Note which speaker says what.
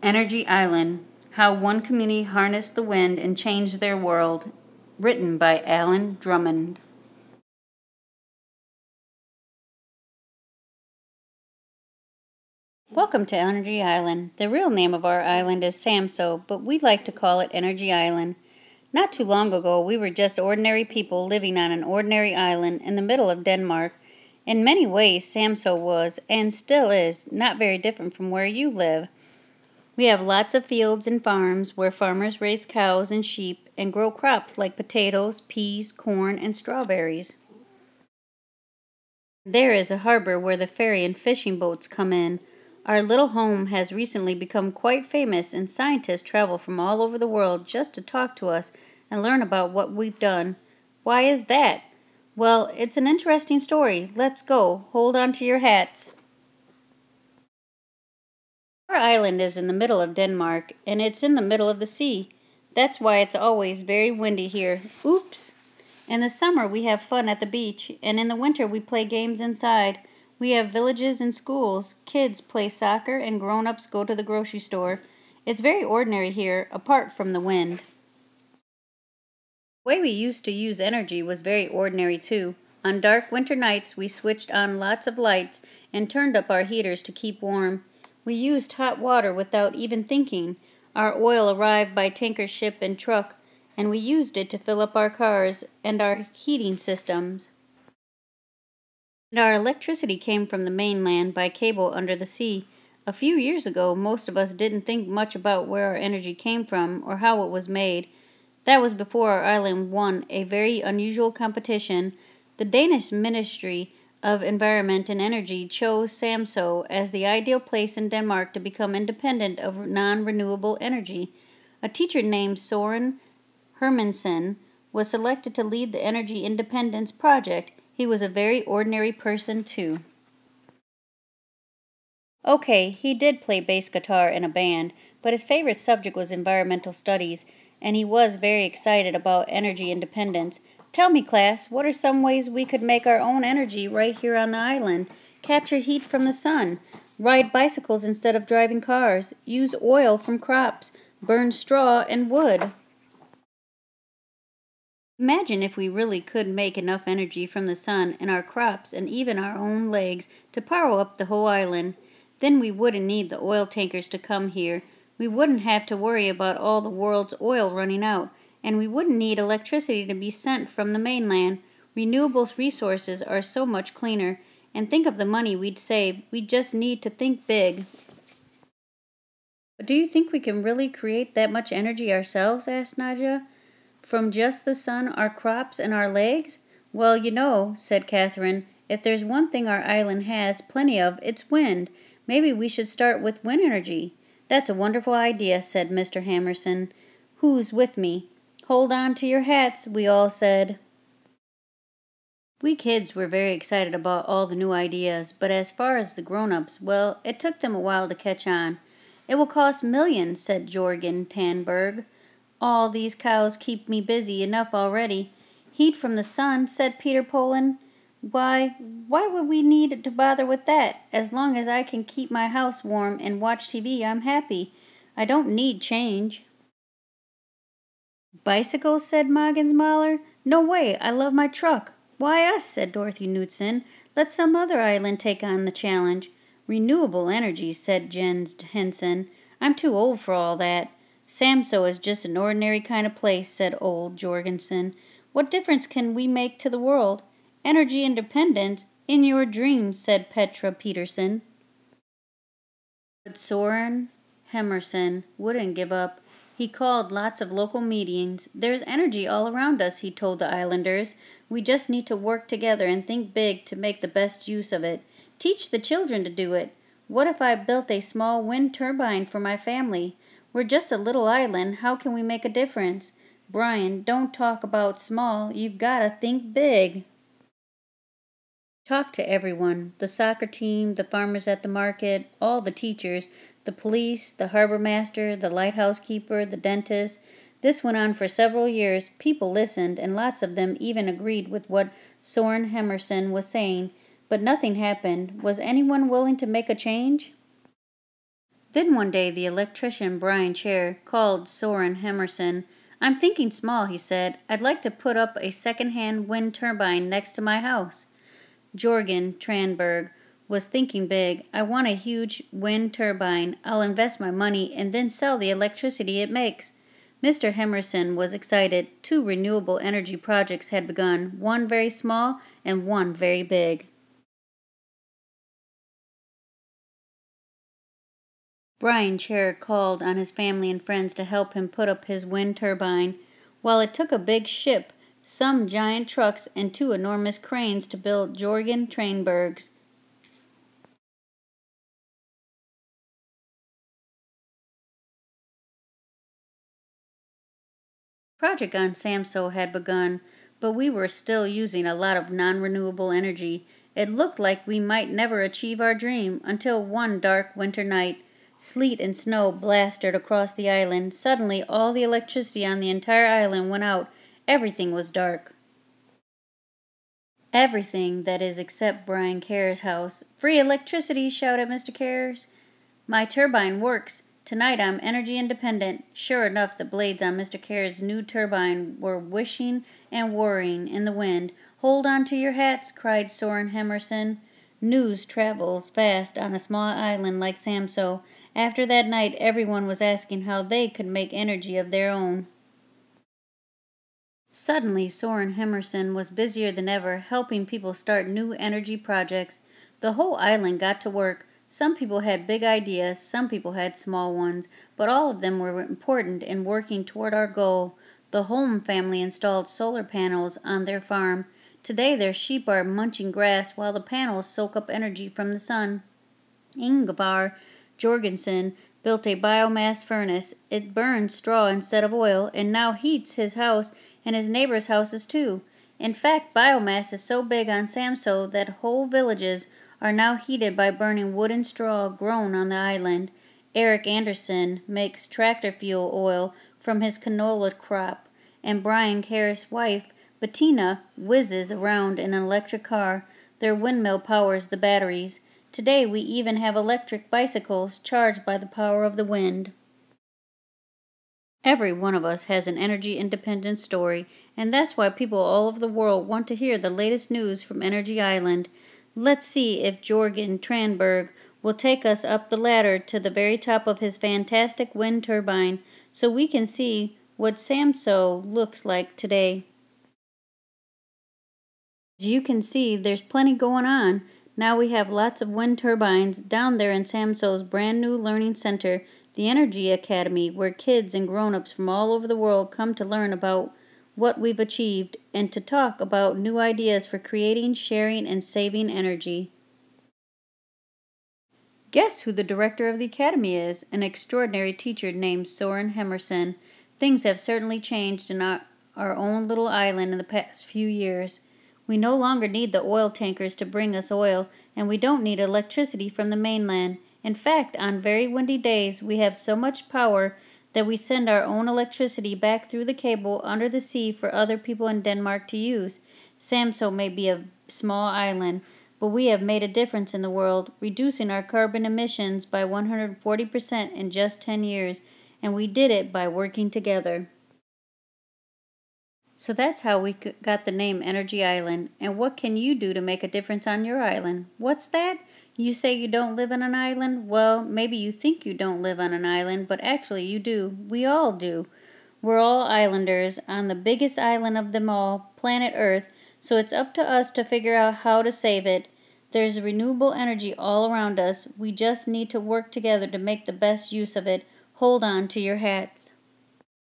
Speaker 1: Energy Island How One Community Harnessed the Wind and Changed Their World. Written by Allan Drummond. Welcome to Energy Island. The real name of our island is Samso, but we like to call it Energy Island. Not too long ago, we were just ordinary people living on an ordinary island in the middle of Denmark. In many ways, Samso was, and still is, not very different from where you live. We have lots of fields and farms where farmers raise cows and sheep and grow crops like potatoes, peas, corn, and strawberries. There is a harbor where the ferry and fishing boats come in. Our little home has recently become quite famous, and scientists travel from all over the world just to talk to us and learn about what we've done. Why is that? Well, it's an interesting story. Let's go. Hold on to your hats. Our island is in the middle of Denmark, and it's in the middle of the sea. That's why it's always very windy here. Oops! In the summer, we have fun at the beach, and in the winter, we play games inside. We have villages and schools. Kids play soccer and grown ups go to the grocery store. It's very ordinary here, apart from the wind. The way we used to use energy was very ordinary too. On dark winter nights, we switched on lots of lights and turned up our heaters to keep warm. We used hot water without even thinking. Our oil arrived by tanker ship and truck, and we used it to fill up our cars and our heating systems. And our electricity came from the mainland by cable under the sea. A few years ago, most of us didn't think much about where our energy came from or how it was made. That was before our island won a very unusual competition. The Danish Ministry of Environment and Energy chose Samso as the ideal place in Denmark to become independent of non renewable energy. A teacher named Soren Hermansen was selected to lead the Energy Independence Project. He was a very ordinary person, too. Okay, he did play bass guitar in a band, but his favorite subject was environmental studies, and he was very excited about energy independence. Tell me, class, what are some ways we could make our own energy right here on the island? Capture heat from the sun, ride bicycles instead of driving cars, use oil from crops, burn straw and wood. Imagine if we really could make enough energy from the sun and our crops and even our own legs to power up the whole island. Then we wouldn't need the oil tankers to come here. We wouldn't have to worry about all the world's oil running out, and we wouldn't need electricity to be sent from the mainland. Renewable resources are so much cleaner, and think of the money we'd save. We just need to think big. But do you think we can really create that much energy ourselves? asked Nadja. From just the sun, our crops, and our legs? Well, you know, said Catherine, if there's one thing our island has plenty of, it's wind. Maybe we should start with wind energy. That's a wonderful idea, said Mr. Hermansen. Who's with me? Hold on to your hats, we all said. We kids were very excited about all the new ideas, but as far as the grown ups, well, it took them a while to catch on. It will cost millions, said Jorgen Tranberg. All these cows keep me busy enough already. Heat from the sun, said Peter Poland. Why, why would we need to bother with that? As long as I can keep my house warm and watch TV, I'm happy. I don't need change. Bicycles, said Mogens Mahler. No way, I love my truck. Why us, said Dorothy Knudsen. Let some other island take on the challenge. Renewable energy, said Jens Henson. I'm too old for all that. Samso is just an ordinary kind of place, said old Jorgensen. What difference can we make to the world? Energy independence in your dreams, said Petra Peterson. But Soren Hermansen wouldn't give up. He called lots of local meetings. There's energy all around us, he told the islanders. We just need to work together and think big to make the best use of it. Teach the children to do it. What if I built a small wind turbine for my family? We're just a little island. How can we make a difference? Brian, don't talk about small. You've got to think big. Talk to everyone the soccer team, the farmers at the market, all the teachers, the police, the harbor master, the lighthouse keeper, the dentist. This went on for several years. People listened, and lots of them even agreed with what Soren Hermansen was saying, but nothing happened. Was anyone willing to make a change? Then one day the electrician Brian Kjær called Soren Hermansen. I'm thinking small, he said. I'd like to put up a second-hand wind turbine next to my house. Jorgen Tranberg was thinking big. I want a huge wind turbine. I'll invest my money and then sell the electricity it makes. Mr. Hermansen was excited. Two renewable energy projects had begun, one very small and one very big. Brian Kjær called on his family and friends to help him put up his wind turbine. While it took a big ship, some giant trucks, and two enormous cranes to build Jorgen Tranberg's Project on SAMSO had begun, but we were still using a lot of non-renewable energy. It looked like we might never achieve our dream until one dark winter night, sleet and snow blasted across the island. Suddenly all the electricity on the entire island went out. Everything was dark. Everything, that is, except Brian Kjær's house. Free electricity, shouted Mr. Kjærs. My turbine works. Tonight I'm energy independent. Sure enough, the blades on Mr. Kjær's new turbine were wishing and whirring in the wind. Hold on to your hats, cried Soren Hermansen. News travels fast on a small island like Samso. After that night, everyone was asking how they could make energy of their own. Suddenly, Soren Hermansen was busier than ever, helping people start new energy projects. The whole island got to work. Some people had big ideas, some people had small ones, but all of them were important in working toward our goal. The Holm family installed solar panels on their farm. Today their sheep are munching grass while the panels soak up energy from the sun. Ingvar Jorgensen built a biomass furnace. It burns straw instead of oil and now heats his house and his neighbors' houses too. In fact, biomass is so big on Samso that whole villages are now heated by burning wood and straw grown on the island. Eric Anderson makes tractor fuel oil from his canola crop, and Brian Kjær's wife, Bettina, whizzes around in an electric car. Their windmill powers the batteries. Today we even have electric bicycles charged by the power of the wind. Every one of us has an energy independent story, and that's why people all over the world want to hear the latest news from Energy Island. Let's see if Jorgen Tranberg will take us up the ladder to the very top of his fantastic wind turbine so we can see what Samso looks like today. As you can see, there's plenty going on. Now we have lots of wind turbines down there in Samso's brand new learning center, the Energy Academy, where kids and grown-ups from all over the world come to learn about what we've achieved, and to talk about new ideas for creating, sharing, and saving energy. Guess who the director of the Academy is? An extraordinary teacher named Soren Hermansen. Things have certainly changed in our, our own little island in the past few years. We no longer need the oil tankers to bring us oil, and we don't need electricity from the mainland. In fact, on very windy days, we have so much power that we send our own electricity back through the cable under the sea for other people in Denmark to use. Samso may be a small island, but we have made a difference in the world, reducing our carbon emissions by 140% in just 10 years, and we did it by working together. So that's how we got the name Energy Island. And what can you do to make a difference on your island? What's that? You say you don't live on an island? Well, maybe you think you don't live on an island, but actually you do. We all do. We're all islanders on the biggest island of them all, planet Earth, so it's up to us to figure out how to save it. There's renewable energy all around us. We just need to work together to make the best use of it. Hold on to your hats.